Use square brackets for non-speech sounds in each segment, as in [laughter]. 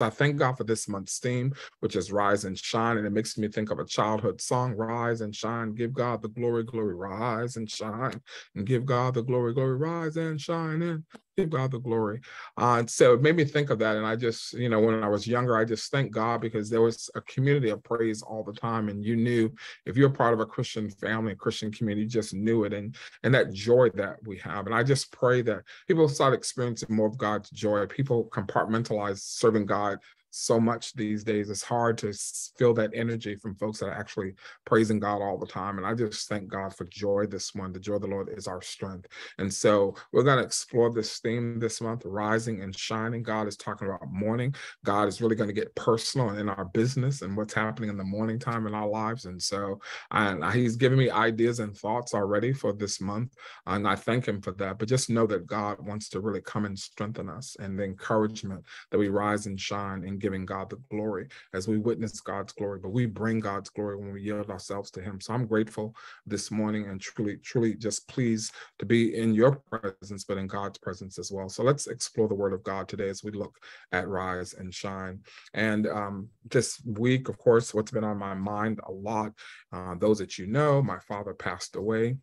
I thank God for this month's theme, which is Rise and Shine. And it makes me think of a childhood song Rise and Shine, give God the glory, glory, rise and shine, and give God the glory, glory, rise and shine, and give God the glory. Uh, so it made me think of that. And I just, you know, when I was younger, I just thank God because there was a community of praise all the time. And you knew if you're part of a Christian family, a Christian community, you just knew it. And, and that joy that we have. And I just pray that people start experiencing more of God's joy. People compartmentalize serving God so much these days. It's hard to feel that energy from folks that are actually praising God all the time. And I just thank God for joy this month. The joy of the Lord is our strength. And so we're going to explore this theme this month, rising and shining. God is talking about morning. God is really going to get personal in our business and what's happening in the morning time in our lives. And so and he's giving me ideas and thoughts already for this month. And I thank him for that. But just know that God wants to really come and strengthen us and the encouragement that we rise and shine and giving God the glory as we witness God's glory, but we bring God's glory when we yield ourselves to Him. So I'm grateful this morning and truly, truly just pleased to be in your presence, but in God's presence as well. So let's explore the Word of God today as we look at Rise and Shine. And um, this week, of course, what's been on my mind a lot, uh, those that you know, my father passed away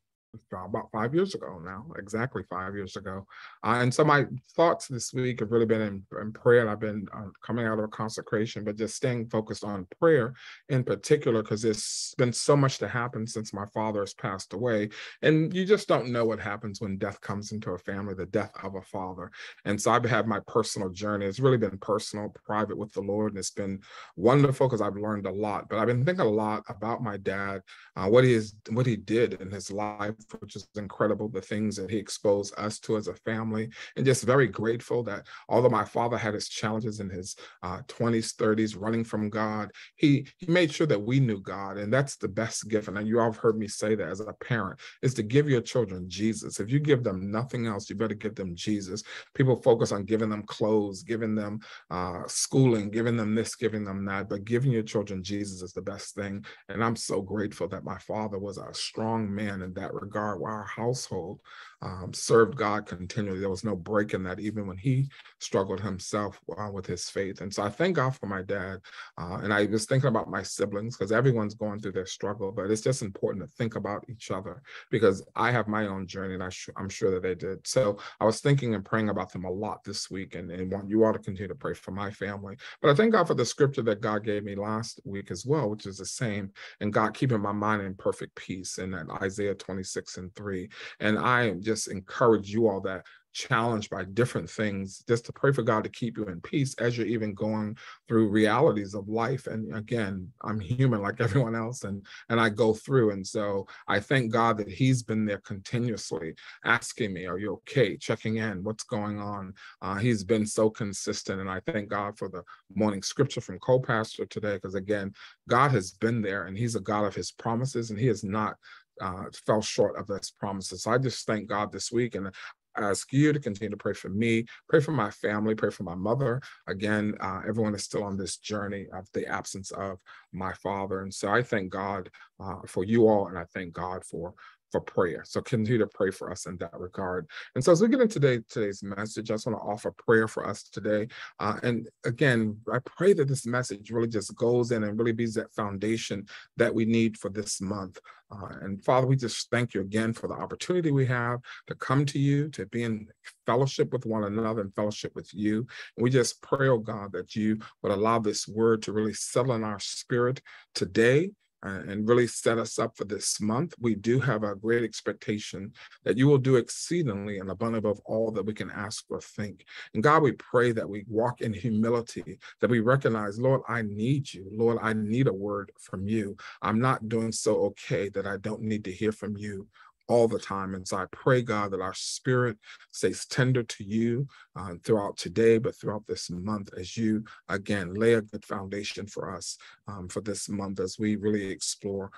about five years ago now, exactly five years ago. Uh, and so my thoughts this week have really been in, in prayer. I've been uh, coming out of a consecration, but just staying focused on prayer in particular, because there's been so much to happen since my father has passed away. And you just don't know what happens when death comes into a family, the death of a father. And so I've had my personal journey. It's really been personal, private with the Lord. And it's been wonderful because I've learned a lot. But I've been thinking a lot about my dad, uh, what he is, what he did in his life which is incredible, the things that he exposed us to as a family, and just very grateful that although my father had his challenges in his uh, 20s, 30s, running from God, he, he made sure that we knew God. And that's the best gift. And you all have heard me say that as a parent, is to give your children Jesus. If you give them nothing else, you better give them Jesus. People focus on giving them clothes, giving them uh, schooling, giving them this, giving them that, but giving your children Jesus is the best thing. And I'm so grateful that my father was a strong man in that regard our, our household um, served God continually. There was no break in that, even when he struggled himself uh, with his faith. And so I thank God for my dad. Uh, and I was thinking about my siblings because everyone's going through their struggle, but it's just important to think about each other because I have my own journey and I am sure that they did. So I was thinking and praying about them a lot this week and, and want you all to continue to pray for my family. But I thank God for the scripture that God gave me last week as well, which is the same. And God keeping my mind in perfect peace in that Isaiah 26 and 3. And I am just encourage you all that challenged by different things, just to pray for God to keep you in peace as you're even going through realities of life. And again, I'm human like [laughs] everyone else, and and I go through. And so I thank God that He's been there continuously, asking me, "Are you okay?" Checking in, what's going on. Uh, he's been so consistent, and I thank God for the morning scripture from co-pastor today, because again, God has been there, and He's a God of His promises, and He is not uh, fell short of his promises. So I just thank God this week and I ask you to continue to pray for me, pray for my family, pray for my mother. Again, uh, everyone is still on this journey of the absence of my father. And so I thank God uh, for you all, and I thank God for for prayer. So continue to pray for us in that regard. And so as we get into today, today's message, I just want to offer prayer for us today. Uh, and again, I pray that this message really just goes in and really be that foundation that we need for this month. Uh, and Father, we just thank you again for the opportunity we have to come to you, to be in fellowship with one another and fellowship with you. And we just pray, oh God, that you would allow this word to really settle in our spirit today Uh, and really set us up for this month. We do have a great expectation that you will do exceedingly and abundant above all that we can ask or think. And God, we pray that we walk in humility, that we recognize, Lord, I need you. Lord, I need a word from you. I'm not doing so okay that I don't need to hear from you all the time. And so I pray, God, that our spirit stays tender to you uh, throughout today, but throughout this month, as you again lay a good foundation for us um, for this month as we really explore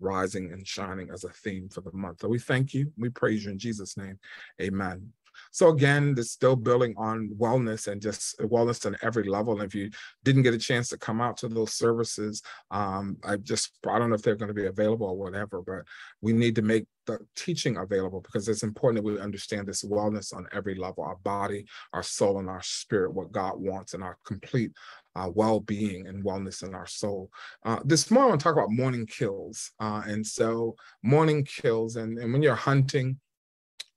rising and shining as a theme for the month. So we thank you. We praise you in Jesus' name. Amen. So again, this still building on wellness and just wellness on every level. And if you didn't get a chance to come out to those services, um, I just I don't know if they're going to be available or whatever, but we need to make the teaching available because it's important that we understand this wellness on every level our body our soul and our spirit what god wants and our complete uh, well-being and wellness in our soul uh, this morning i want to talk about morning kills uh, and so morning kills and, and when you're hunting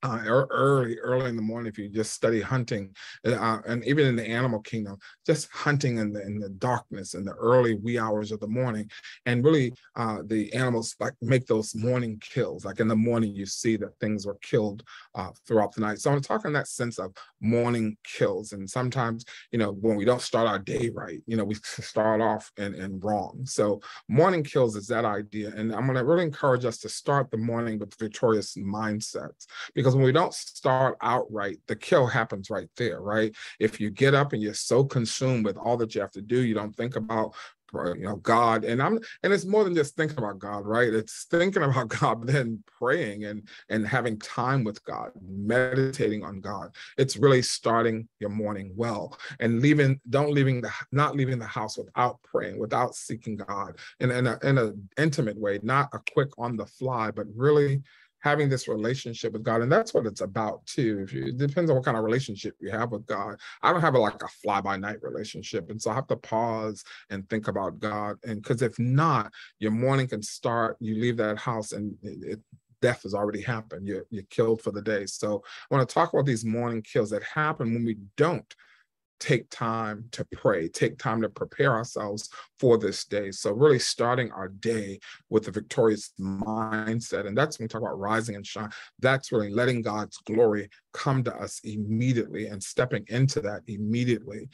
uh, early, early in the morning, if you just study hunting, uh, and even in the animal kingdom, just hunting in the in the darkness in the early wee hours of the morning, and really uh, the animals like make those morning kills. Like in the morning, you see that things were killed uh, throughout the night. So I'm talking that sense of morning kills, and sometimes you know when we don't start our day right, you know we [laughs] start off and and wrong. So morning kills is that idea, and I'm going to really encourage us to start the morning with victorious mindsets because when we don't start out right, the kill happens right there, right? If you get up and you're so consumed with all that you have to do, you don't think about you know god. And i'm and it's more than just thinking about god right? It's thinking about [laughs] god then praying and and having time with god meditating on god. It's really starting your morning well and leaving don't leaving the not leaving the house without praying without seeking god in, in a in a intimate way not a quick on the fly but really having this relationship with God. And that's what it's about too. If you, it depends on what kind of relationship you have with God. I don't have a, like a fly by night relationship. And so I have to pause and think about God. And because if not, your morning can start, you leave that house and it, death has already happened. You're, you're killed for the day. So I want to talk about these morning kills that happen when we don't take time to pray, take time to prepare ourselves for this day. So, really starting our day with a victorious mindset. And that's when we talk about rising and shine. That's really letting God's glory come to us immediately and stepping into that immediately.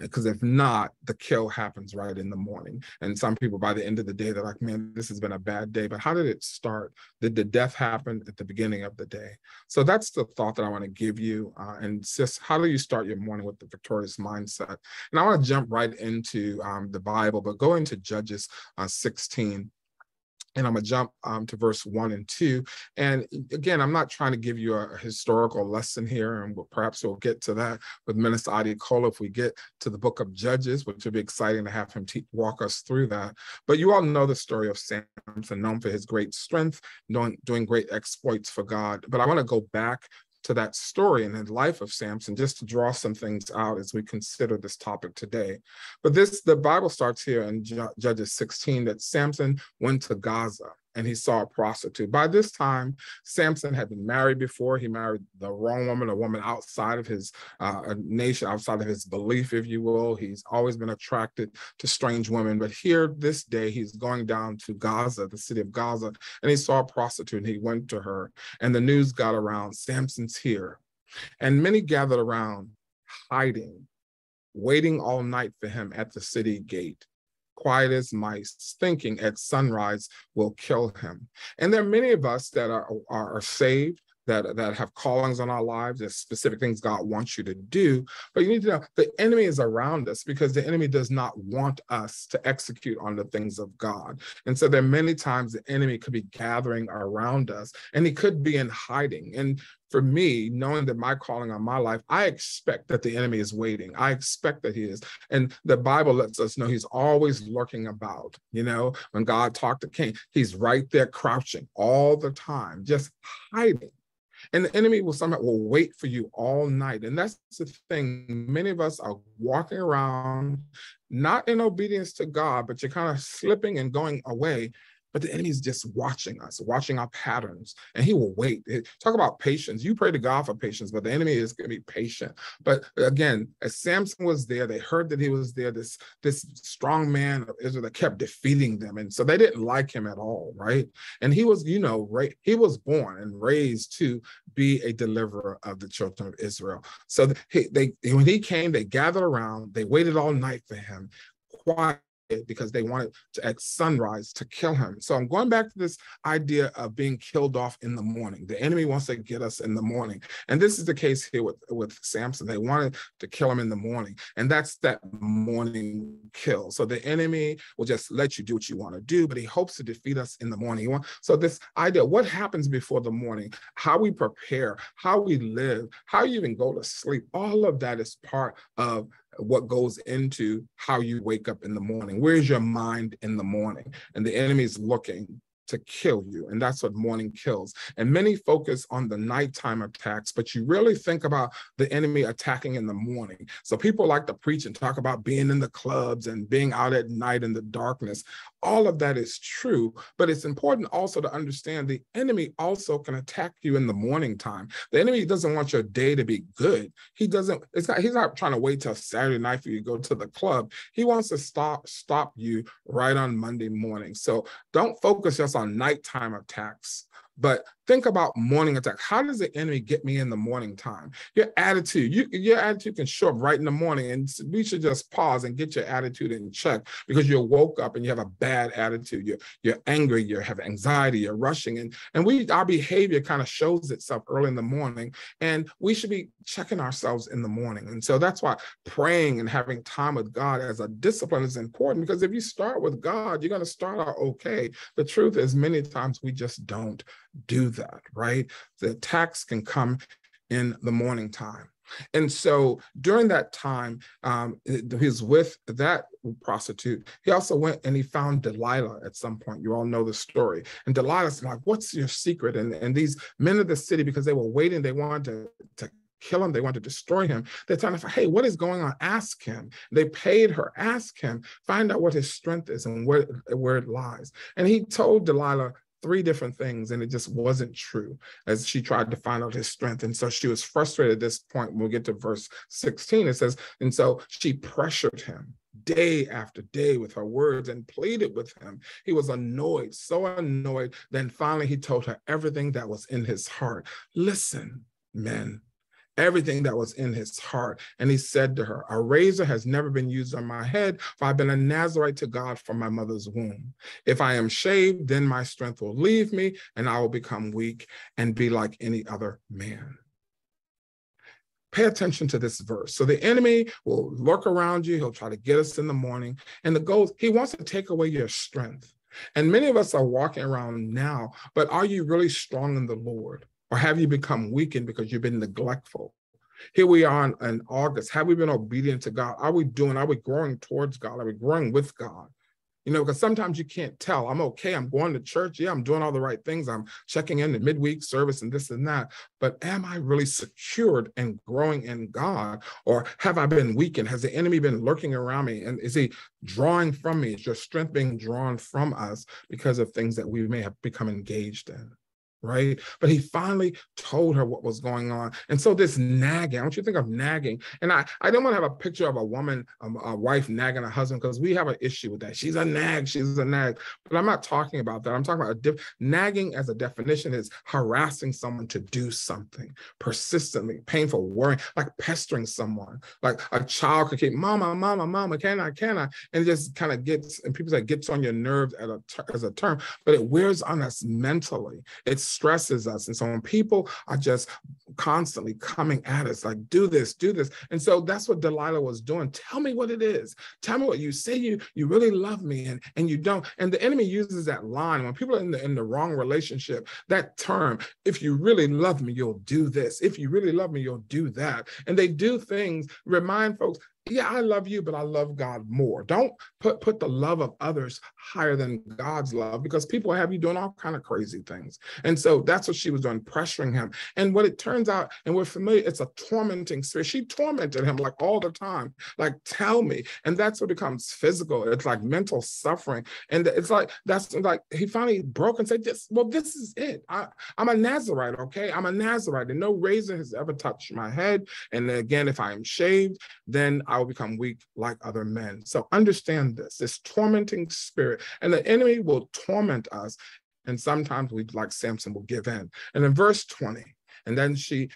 Because uh, if not, the kill happens right in the morning. And some people, by the end of the day, they're like, man, this has been a bad day. But how did it start? Did the death happen at the beginning of the day? So that's the thought that I want to give you. Uh, and just how do you start your morning with the victorious mindset? And I want to jump right into um, the Bible, but go into Judges uh, 16 and I'm gonna jump um, to verse one and two. And again, I'm not trying to give you a historical lesson here, and we'll, perhaps we'll get to that with Minister Adi Kola if we get to the book of Judges, which would be exciting to have him te- walk us through that. But you all know the story of Samson, known for his great strength, doing great exploits for God. But I want to go back to that story and the life of Samson, just to draw some things out as we consider this topic today. But this, the Bible starts here in Judges 16 that Samson went to Gaza and he saw a prostitute. By this time, Samson had been married before. He married the wrong woman, a woman outside of his uh, nation, outside of his belief, if you will. He's always been attracted to strange women. But here, this day, he's going down to Gaza, the city of Gaza, and he saw a prostitute and he went to her. And the news got around Samson's here. And many gathered around, hiding, waiting all night for him at the city gate quiet as mice, thinking at sunrise will kill him. And there are many of us that are, are, saved, that, that have callings on our lives, there's specific things God wants you to do. But you need to know the enemy is around us because the enemy does not want us to execute on the things of God. And so there are many times the enemy could be gathering around us and he could be in hiding. And for me, knowing that my calling on my life, I expect that the enemy is waiting. I expect that he is. And the Bible lets us know he's always lurking about. You know, when God talked to Cain, he's right there crouching all the time, just hiding. And the enemy will somehow will wait for you all night. And that's the thing. Many of us are walking around not in obedience to God, but you're kind of slipping and going away but the enemy is just watching us, watching our patterns, and he will wait. Talk about patience. You pray to God for patience, but the enemy is going to be patient. But again, as Samson was there, they heard that he was there, this, this strong man of Israel that kept defeating them. And so they didn't like him at all, right? And he was, you know, right, he was born and raised to be a deliverer of the children of Israel. So he, they when he came, they gathered around, they waited all night for him, quiet because they wanted to at sunrise to kill him. So I'm going back to this idea of being killed off in the morning. The enemy wants to get us in the morning. And this is the case here with, with Samson. They wanted to kill him in the morning. And that's that morning kill. So the enemy will just let you do what you want to do, but he hopes to defeat us in the morning. So this idea, what happens before the morning, how we prepare, how we live, how you even go to sleep, all of that is part of what goes into how you wake up in the morning. Where's your mind in the morning? And the enemy is looking to kill you. And that's what morning kills. And many focus on the nighttime attacks, but you really think about the enemy attacking in the morning. So people like to preach and talk about being in the clubs and being out at night in the darkness. All of that is true, but it's important also to understand the enemy also can attack you in the morning time. The enemy doesn't want your day to be good. He doesn't, it's not, he's not trying to wait till Saturday night for you to go to the club. He wants to stop, stop you right on Monday morning. So don't focus just on nighttime attacks, but think about morning attacks. How does the enemy get me in the morning time? Your attitude, you, your attitude can show up right in the morning, and we should just pause and get your attitude in check because you woke up and you have a bad attitude. You're you're angry, you have anxiety, you're rushing, and and we our behavior kind of shows itself early in the morning, and we should be checking ourselves in the morning. And so that's why praying and having time with God as a discipline is important because if you start with God, you're going to start out okay. The truth is, many times we just don't do that, right? The attacks can come in the morning time. And so during that time, um, he was with that prostitute. He also went and he found Delilah at some point. You all know the story. And Delilah's like, What's your secret? And, and these men of the city, because they were waiting, they wanted to, to kill him, they wanted to destroy him. They're telling him, Hey, what is going on? Ask him. They paid her, ask him, find out what his strength is and where, where it lies. And he told Delilah, three different things and it just wasn't true as she tried to find out his strength. And so she was frustrated at this point. We'll get to verse 16. It says, and so she pressured him day after day with her words and pleaded with him. He was annoyed, so annoyed. Then finally he told her everything that was in his heart. Listen, men, everything that was in his heart. And he said to her, A razor has never been used on my head, for I've been a Nazarite to God from my mother's womb. If I am shaved, then my strength will leave me, and I will become weak and be like any other man. Pay attention to this verse. So the enemy will lurk around you. He'll try to get us in the morning. And the goal, he wants to take away your strength. And many of us are walking around now, but are you really strong in the Lord? Or have you become weakened because you've been neglectful? Here we are in, in, August. Have we been obedient to God? Are we doing, are we growing towards God? Are we growing with God? You know, because sometimes you can't tell. I'm okay. I'm going to church. Yeah, I'm doing all the right things. I'm checking in the midweek service and this and that. But am I really secured and growing in God? Or have I been weakened? Has the enemy been lurking around me? And is he drawing from me? Is your strength being drawn from us because of things that we may have become engaged in? Right? But he finally told her what was going on. And so this nagging, I want you to think of nagging. And I, I don't want to have a picture of a woman, um, a wife nagging a husband, because we have an issue with that. She's a nag, she's a nag. But I'm not talking about that. I'm talking about a diff- nagging as a definition is harassing someone to do something persistently, painful, worrying, like pestering someone. Like a child could keep, mama, mama, mama, can I, can I? And it just kind of gets, and people say gets on your nerves a, as a term, but it wears on us mentally. It's stresses us. And so when people are just constantly coming at us, like, do this, do this. And so that's what Delilah was doing. Tell me what it is. Tell me what you say you you really love me and, and you don't. And the enemy uses that line when people are in the in the wrong relationship, that term, if you really love me, you'll do this. If you really love me, you'll do that. And they do things, remind folks, yeah, I love you, but I love God more. Don't put put the love of others higher than God's love because people have you doing all kind of crazy things. And so that's what she was doing, pressuring him. And what it turns out, and we're familiar, it's a tormenting spirit. She tormented him like all the time, like tell me. And that's what becomes physical. It's like mental suffering. And it's like that's like he finally broke and said, "This, well, this is it. I, I'm a Nazarite, okay? I'm a Nazarite, and no razor has ever touched my head. And again, if I am shaved, then I will become weak like other men. So understand this, this tormenting spirit, and the enemy will torment us. And sometimes we, like Samson, will give in. And in verse 20, and then she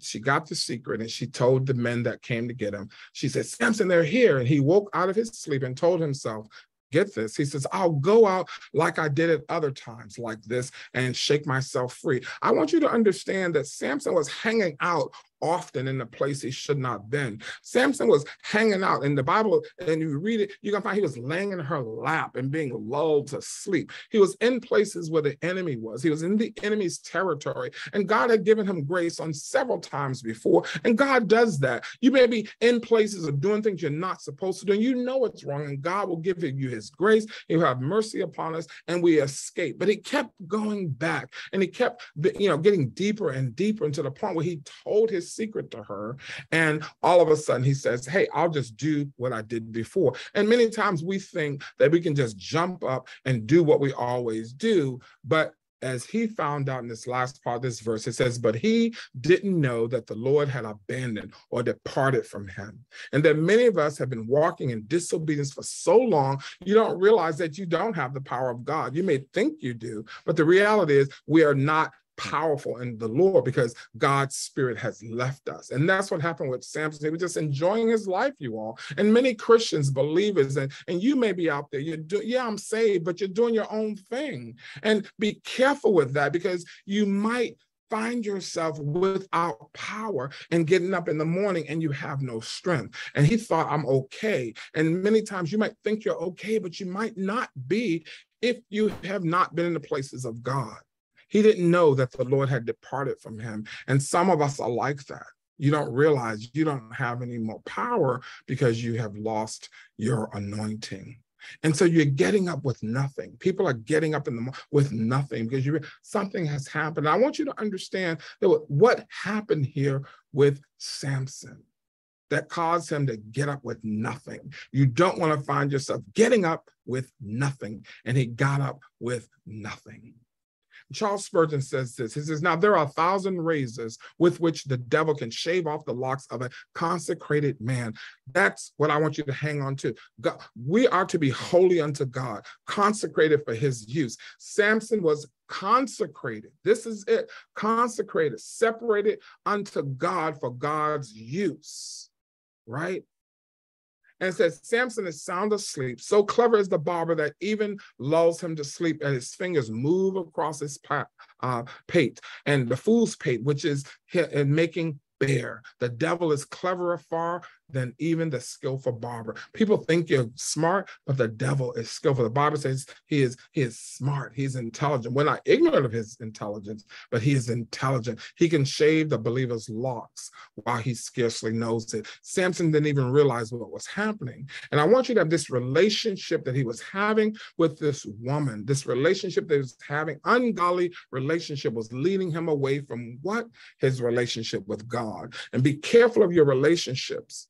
she got the secret and she told the men that came to get him. She said, Samson, they're here. And he woke out of his sleep and told himself, get this. He says, I'll go out like I did at other times like this and shake myself free. I want you to understand that Samson was hanging out often in the place he should not have been. Samson was hanging out in the Bible, and you read it, you can find he was laying in her lap and being lulled to sleep. He was in places where the enemy was. He was in the enemy's territory, and God had given him grace on several times before. And God does that. You may be in places of doing things you're not supposed to do, and you know it's wrong, and God will give you his grace. He'll have mercy upon us, and we escape. But he kept going back, and he kept, you know, getting deeper and deeper into the point where he told his secret to her. And all of a sudden he says, Hey, I'll just do what I did before. And many times we think that we can just jump up and do what we always do. But as he found out in this last part of this verse, it says, But he didn't know that the Lord had abandoned or departed from him. And that many of us have been walking in disobedience for so long, you don't realize that you don't have the power of God. You may think you do, but the reality is we are not powerful in the Lord because God's spirit has left us. And that's what happened with Samson. He was just enjoying his life, you all. And many Christians, believers, and, and you may be out there, you're yeah, I'm saved, but you're doing your own thing. And be careful with that because you might find yourself without power and getting up in the morning and you have no strength. And he thought, I'm okay. And many times you might think you're okay, but you might not be if you have not been in the places of God. He didn't know that the Lord had departed from him. And some of us are like that. You don't realize you don't have any more power because you have lost your anointing. And so you're getting up with nothing. People are getting up in the with nothing because you something has happened. I want you to understand that what happened here with Samson that caused him to get up with nothing. You don't want to find yourself getting up with nothing. And he got up with nothing. Charles Spurgeon says this. He says, Now there are a thousand razors with which the devil can shave off the locks of a consecrated man. That's what I want you to hang on to. God, we are to be holy unto God, consecrated for his use. Samson was consecrated. This is it consecrated, separated unto God for God's use, right? And says Samson is sound asleep. So clever is the barber that even lulls him to sleep, and his fingers move across his uh, pate and the fool's pate, which is in making bare. The devil is cleverer far than even the skillful barber. People think you're smart, but the devil is skillful. The Bible says he is he is smart, he's intelligent. We're not ignorant of his intelligence, but he is intelligent. He can shave the believer's locks while he scarcely knows it. Samson didn't even realize what was happening. And I want you to have this relationship that he was having with this woman, this relationship that he was having, ungodly relationship was leading him away from what? His relationship with God. And be careful of your relationships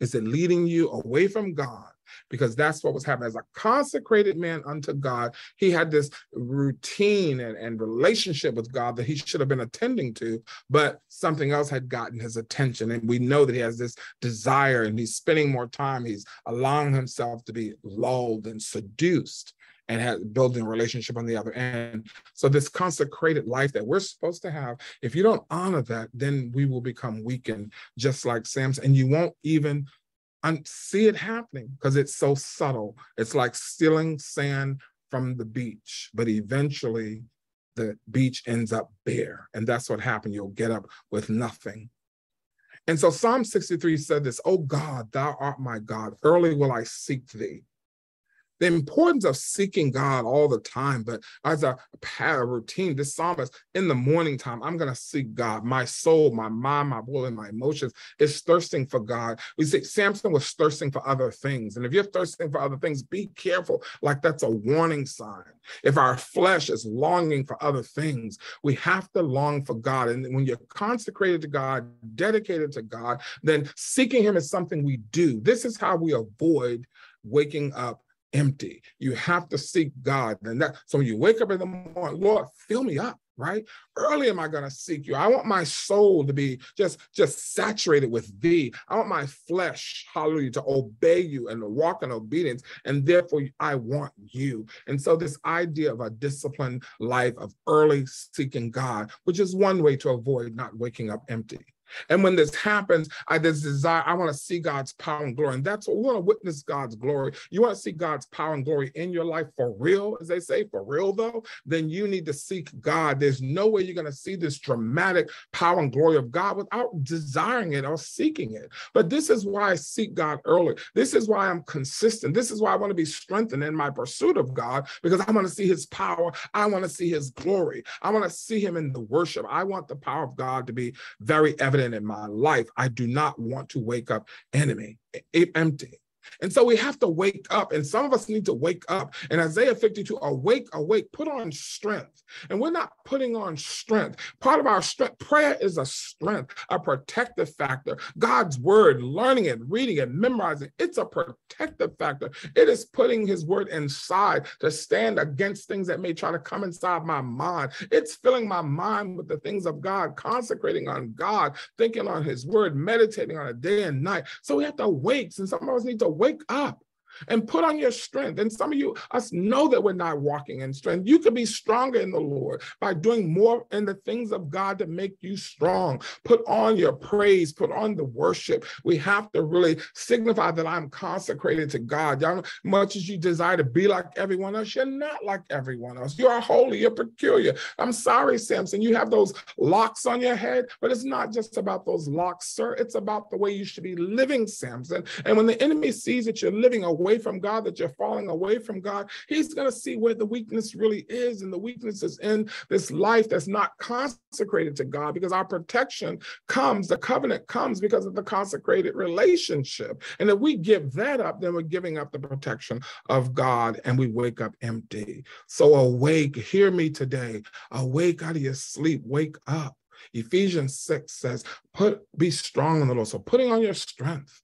is it leading you away from God? Because that's what was happening. As a consecrated man unto God, he had this routine and, and relationship with God that he should have been attending to, but something else had gotten his attention. And we know that he has this desire and he's spending more time, he's allowing himself to be lulled and seduced and has building relationship on the other end. So this consecrated life that we're supposed to have, if you don't honor that, then we will become weakened, just like Sam's, and you won't even un- see it happening because it's so subtle. It's like stealing sand from the beach, but eventually the beach ends up bare, and that's what happened. You'll get up with nothing. And so Psalm 63 said this, Oh God, thou art my God, early will I seek thee the importance of seeking God all the time, but as a, a routine, this psalmist in the morning time, I'm going to seek God. My soul, my mind, my will, and my emotions is thirsting for God. We see Samson was thirsting for other things. And if you're thirsting for other things, be careful. Like that's a warning sign. If our flesh is longing for other things, we have to long for God. And when you're consecrated to God, dedicated to God, then seeking Him is something we do. This is how we avoid waking up empty. You have to seek God. And that so when you wake up in the morning, Lord, fill me up, right? Early am I going to seek you. I want my soul to be just, just saturated with thee. I want my flesh, hallelujah, to obey you and walk in obedience. And therefore I want you. And so this idea of a disciplined life of early seeking God, which is one way to avoid not waking up empty. And when this happens, I this desire, I want to see God's power and glory. And that's what we want to witness God's glory. You want to see God's power and glory in your life for real, as they say, for real though, then you need to seek God. There's no way you're going to see this dramatic power and glory of God without desiring it or seeking it. But this is why I seek God early. This is why I'm consistent. This is why I want to be strengthened in my pursuit of God because I want to see his power. I want to see his glory. I want to see him in the worship. I want the power of God to be very evident in my life. I do not want to wake up enemy empty. And so we have to wake up, and some of us need to wake up. And Isaiah 52, awake, awake, put on strength. And we're not putting on strength. Part of our strength, prayer is a strength, a protective factor. God's word, learning it, reading it, memorizing, it's a protective factor. It is putting his word inside to stand against things that may try to come inside my mind. It's filling my mind with the things of God, consecrating on God, thinking on his word, meditating on it day and night. So we have to wake, and some of us need to wake up and put on your strength. And some of you, us know that we're not walking in strength. You could be stronger in the Lord by doing more in the things of God to make you strong. Put on your praise, put on the worship. We have to really signify that I'm consecrated to God. Y'all, much as you desire to be like everyone else, you're not like everyone else. You are holy, you're peculiar. I'm sorry, Samson, you have those locks on your head, but it's not just about those locks, sir. It's about the way you should be living, Samson. And when the enemy sees that you're living a away from God, that you're falling away from God, he's going to see where the weakness really is. And the weakness is in this life that's not consecrated to God because our protection comes, the covenant comes because of the consecrated relationship. And if we give that up, then we're giving up the protection of God and we wake up empty. So awake, hear me today. Awake out of your sleep, wake up. Ephesians 6 says, put be strong in the Lord. So putting on your strength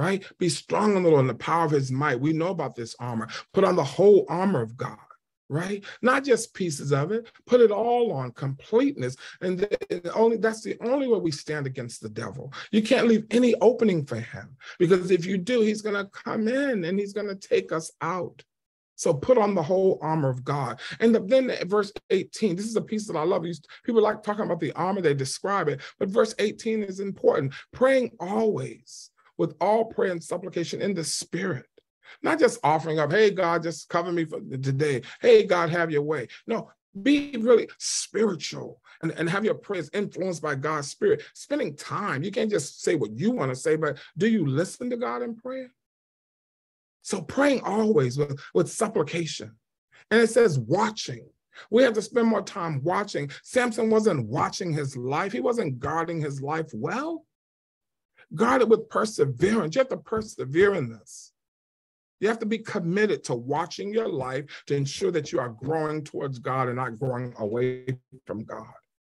right? Be strong in the Lord in the power of his might. We know about this armor. Put on the whole armor of God right? Not just pieces of it, put it all on completeness. And only that's the only way we stand against the devil. You can't leave any opening for him because if you do, he's going to come in and he's going to take us out. So put on the whole armor of God. And the, then verse 18, this is a piece that I love. People like talking about the armor, they describe it, but verse 18 is important. Praying always with all prayer and supplication in the spirit. Not just offering up, hey, God, just cover me for today. Hey, God, have your way. No, be really spiritual and, and have your prayers influenced by God's spirit. Spending time. You can't just say what you want to say, but do you listen to God in prayer? So praying always with, with supplication. And it says watching. We have to spend more time watching. Samson wasn't watching his life, he wasn't guarding his life well. Guard it with perseverance. You have to persevere in this. You have to be committed to watching your life to ensure that you are growing towards God and not growing away from God.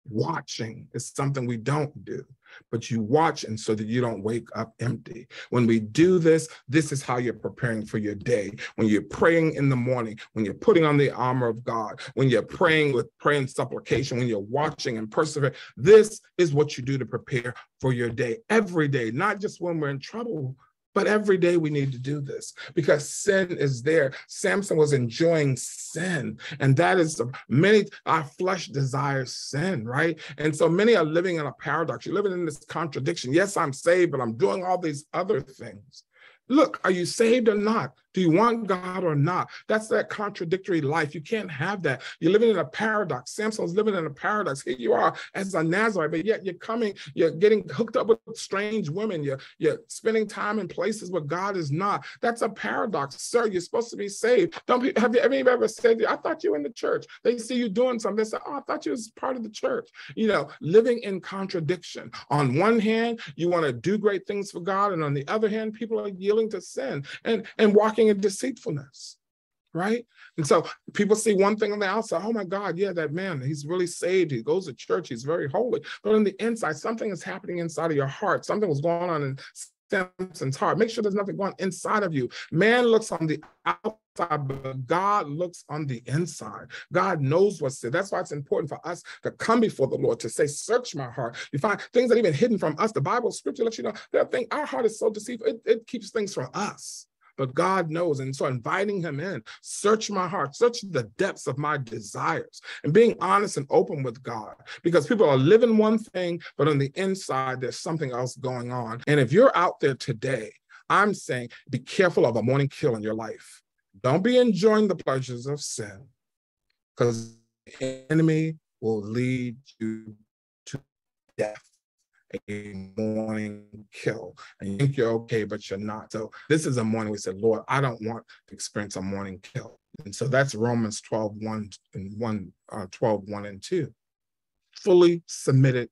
Watching is something we don't do, but you watch and so that you don't wake up empty. When we do this, this is how you're preparing for your day. When you're praying in the morning, when you're putting on the armor of God, when you're praying with prayer and supplication, when you're watching and persevering, this is what you do to prepare for your day every day, not just when we're in trouble, but every day we need to do this because sin is there. Samson was enjoying sin, and that is many, our flesh desires sin, right? And so many are living in a paradox. You're living in this contradiction. Yes, I'm saved, but I'm doing all these other things. Look, are you saved or not? Do you want God or not? That's that contradictory life. You can't have that. You're living in a paradox. Samson's living in a paradox. Here you are as a Nazarite, but yet you're coming, you're getting hooked up with strange women. You're, you're spending time in places where God is not. That's a paradox. Sir, you're supposed to be saved. Don't have you ever, ever said, I thought you were in the church. They see you doing something. They say, Oh, I thought you was part of the church. You know, living in contradiction. On one hand, you want to do great things for God, and on the other hand, people are yielding to sin and, and walking in deceitfulness right? And so people see one thing on the outside, oh my God, yeah, that man, he's really saved. He goes to church, he's very holy. But on the inside, something is happening inside of your heart. Something was going on in Samson's heart. Make sure there's nothing going inside of you. Man looks on the outside, but God looks on the inside. God knows what's there. That's why it's important for us to come before the Lord to say, Search my heart. You find things that even hidden from us. The Bible, scripture lets you know that thing, our heart is so deceitful, it, it keeps things from us. But God knows. And so inviting him in, search my heart, search the depths of my desires, and being honest and open with God. Because people are living one thing, but on the inside, there's something else going on. And if you're out there today, I'm saying be careful of a morning kill in your life. Don't be enjoying the pleasures of sin because the enemy will lead you to death a morning kill and you think you're okay, but you're not. So this is a morning we said, Lord, I don't want to experience a morning kill. And so that's Romans 12, 1 and 1, uh, 12, 1 and 2. Fully submitted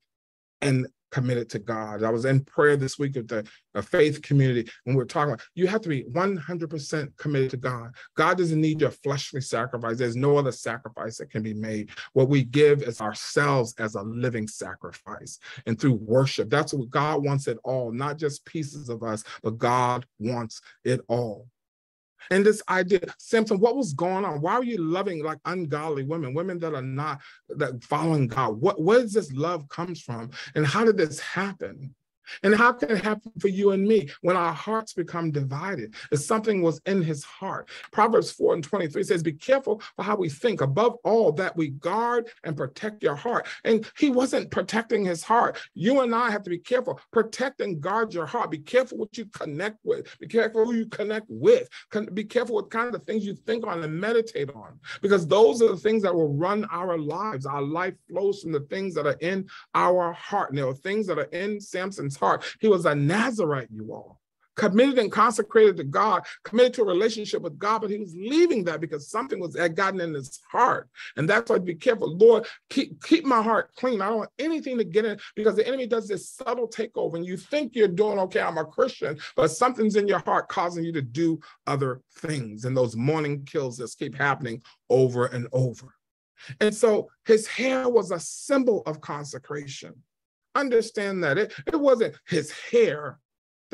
and committed to God. I was in prayer this week with the faith community, and we are talking about you have to be 100% committed to God. God doesn't need your fleshly sacrifice. There's no other sacrifice that can be made. What we give is ourselves as a living sacrifice. And through worship, that's what God wants it all, not just pieces of us, but God wants it all. And this idea, Samson, what was going on? Why are you loving like ungodly women, women that are not that following God? What where does this love comes from? And how did this happen? And how can it happen for you and me when our hearts become divided? If something was in his heart. Proverbs 4 and 23 says, Be careful for how we think. Above all, that we guard and protect your heart. And he wasn't protecting his heart. You and I have to be careful. Protect and guard your heart. Be careful what you connect with. Be careful who you connect with. Be careful what kind of things you think on and meditate on. Because those are the things that will run our lives. Our life flows from the things that are in our heart. And there are things that are in Samson's heart. He was a Nazarite, you all, committed and consecrated to God, committed to a relationship with God, but he was leaving that because something was had gotten in his heart. And that's why be careful. Lord, keep, keep my heart clean. I don't want anything to get in because the enemy does this subtle takeover. And you think you're doing okay, I'm a Christian, but something's in your heart causing you to do other things. And those morning kills just keep happening over and over. And so his hair was a symbol of consecration understand that it, it wasn't his hair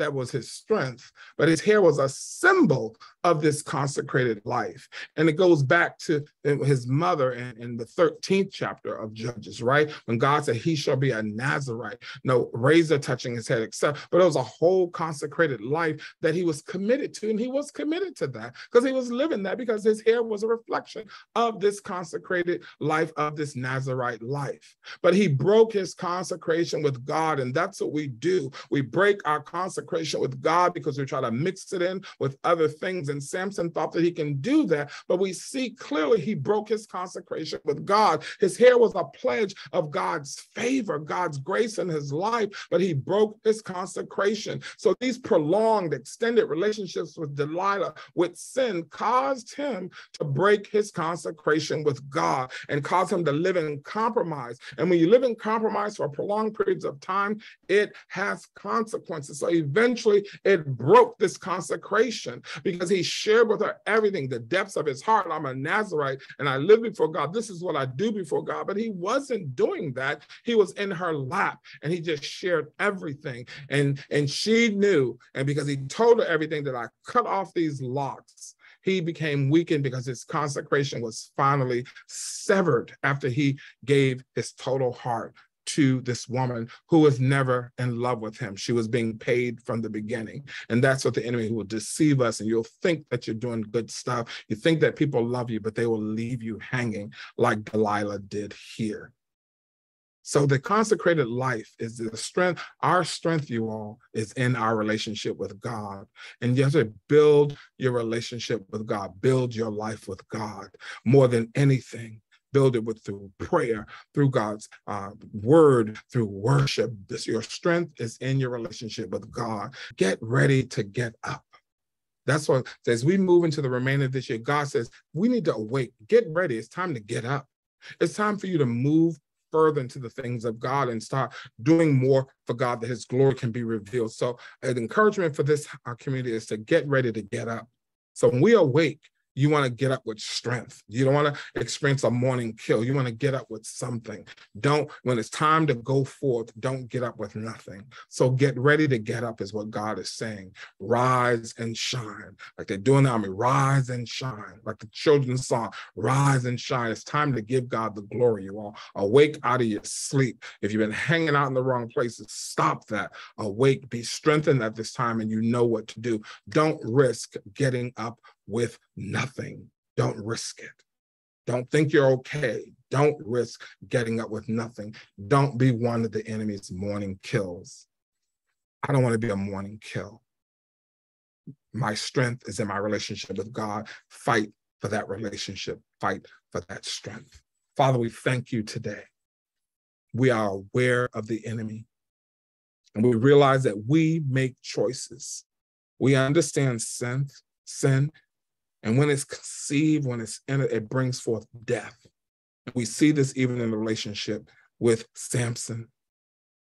that was his strength, but his hair was a symbol of this consecrated life. And it goes back to his mother in, in, the 13th chapter of Judges, right? When God said, He shall be a Nazarite, no razor touching his head, except, but it was a whole consecrated life that he was committed to. And he was committed to that because he was living that because his hair was a reflection of this consecrated life, of this Nazarite life. But he broke his consecration with God. And that's what we do. We break our consecration consecration with God because we try to mix it in with other things. And Samson thought that he can do that, but we see clearly he broke his consecration with God. His hair was a pledge of God's favor, God's grace in his life, but he broke his consecration. So these prolonged, extended relationships with Delilah, with sin, caused him to break his consecration with God and caused him to live in compromise. And when you live in compromise for prolonged periods of time, it has consequences. So eventually, eventually it broke this consecration because he shared with her everything, the depths of his heart. I'm a Nazarite and I live before God. This is what I do before God. But he wasn't doing that. He was in her lap and he just shared everything. And, and she knew, and because he told her everything, that I cut off these locks he became weakened because his consecration was finally severed after he gave his total heart to this woman who was never in love with him. She was being paid from the beginning. And that's what the enemy will deceive us. And you'll think that you're doing good stuff. You think that people love you, but they will leave you hanging like Delilah did here. So the consecrated life is the strength. Our strength, you all, is in our relationship with God. And you have to build your relationship with God, build your life with God more than anything build it with through prayer, through God's uh, word, through worship. This, your strength is in your relationship with God. Get ready to get up. That's what as we move into the remainder of this year, God says we need to awake. Get ready. It's time to get up. It's time for you to move further into the things of God and start doing more for God that His glory can be revealed. So, an encouragement for this our community is to get ready to get up. So when we awake, you want to get up with strength. You don't want to experience a morning kill. You want to get up with something. Don't, when it's time to go forth, don't get up with nothing. So get ready to get up, is what God is saying. Rise and shine. Like they're doing the army, rise and shine. Like the children's song, rise and shine. It's time to give God the glory, you all. Awake out of your sleep. If you've been hanging out in the wrong places, stop that. Awake, be strengthened at this time, and you know what to do. Don't risk getting up with nothing. Don't risk it. Don't think you're okay. Don't risk getting up with nothing. Don't be one of the enemy's morning kills. I don't want to be a morning kill. My strength is in my relationship with God. Fight for that relationship, fight for that strength. Father, we thank you today. We are aware of the enemy and we realize that we make choices. We understand sin, sin and when it's conceived, when it's in it, it brings forth death. And we see this even in the relationship with Samson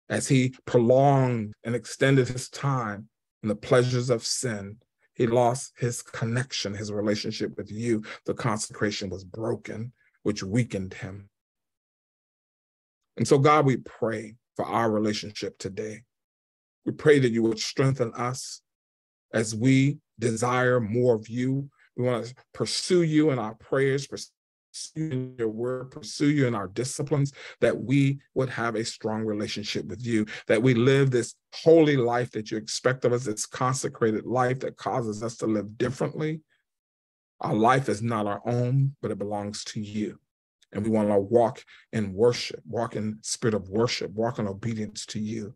as he prolonged and extended his time in the pleasures of sin. He lost his connection, his relationship with you. The consecration was broken, which weakened him. And so, God, we pray for our relationship today. We pray that you would strengthen us as we desire more of you, we want to pursue you in our prayers, pursue you in your word, pursue you in our disciplines, that we would have a strong relationship with you, that we live this holy life that you expect of us, this consecrated life that causes us to live differently. Our life is not our own, but it belongs to you. And we want to walk in worship, walk in spirit of worship, walk in obedience to you.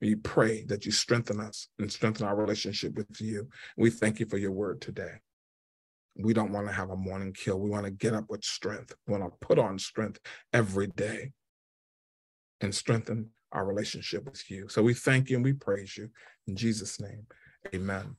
We pray that you strengthen us and strengthen our relationship with you. We thank you for your word today we don't want to have a morning kill. We want to get up with strength. We want to put on strength every day and strengthen our relationship with you. So we thank you and we praise you. In Jesus' name, amen.